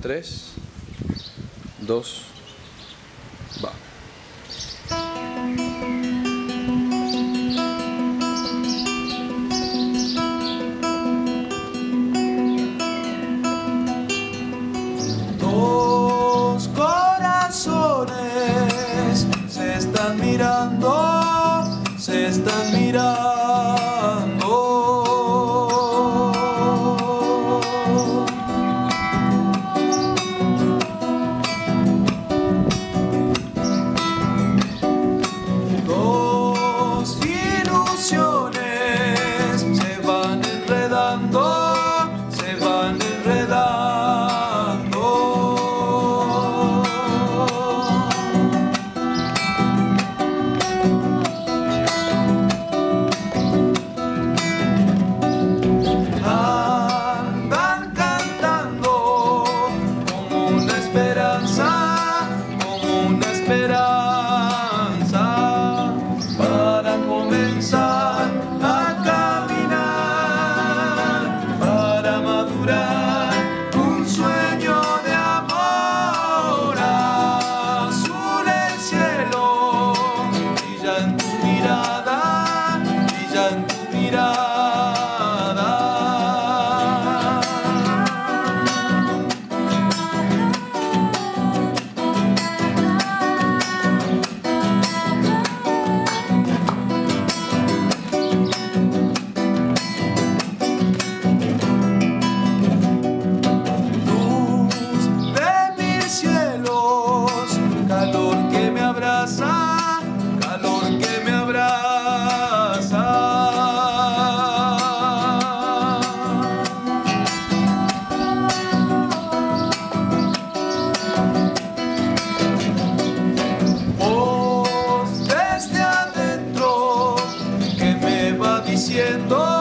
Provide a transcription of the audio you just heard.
3, 2, va. Dos corazones se están mirando, se están mirando. todo. diciendo